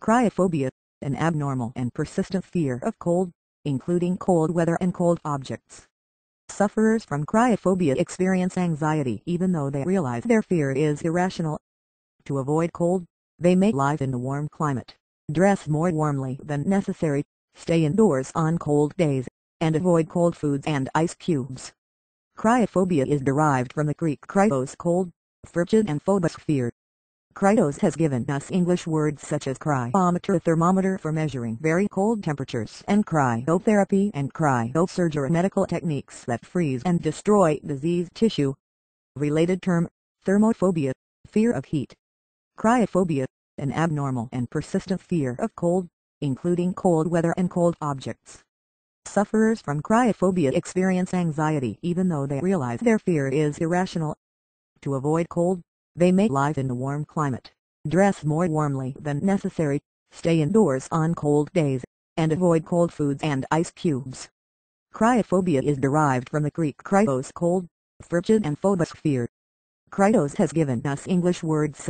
Cryophobia, an abnormal and persistent fear of cold, including cold weather and cold objects. Sufferers from cryophobia experience anxiety even though they realize their fear is irrational. To avoid cold, they may live in a warm climate, dress more warmly than necessary, stay indoors on cold days, and avoid cold foods and ice cubes. Cryophobia is derived from the Greek kryos cold, frigid and phobos fear. Kryos has given us English words such as cryometer thermometer for measuring very cold temperatures and cryotherapy and cryosurgery medical techniques that freeze and destroy diseased tissue. Related term, thermophobia, fear of heat. Cryophobia, an abnormal and persistent fear of cold, including cold weather and cold objects. Sufferers from cryophobia experience anxiety even though they realize their fear is irrational. To avoid cold, they may live in a warm climate, dress more warmly than necessary, stay indoors on cold days, and avoid cold foods and ice cubes. Cryophobia is derived from the Greek kryos cold, frigid and phobos fear. Kryos has given us English words such